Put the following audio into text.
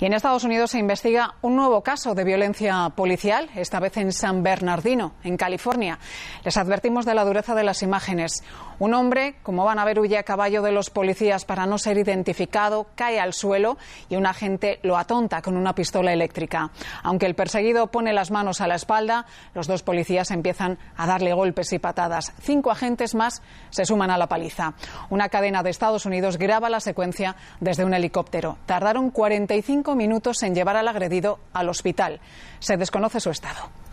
Y en Estados Unidos se investiga un nuevo caso de violencia policial, esta vez en San Bernardino, en California. Les advertimos de la dureza de las imágenes. Un hombre, como van a ver, huye a caballo de los policías para no ser identificado, cae al suelo y un agente lo atonta con una pistola eléctrica. Aunque el perseguido pone las manos a la espalda, los dos policías empiezan a darle golpes y patadas. Cinco agentes más se suman a la paliza. Una cadena de Estados Unidos graba la secuencia desde un helicóptero. Tardaron 45 minutos en llevar al agredido al hospital. Se desconoce su estado.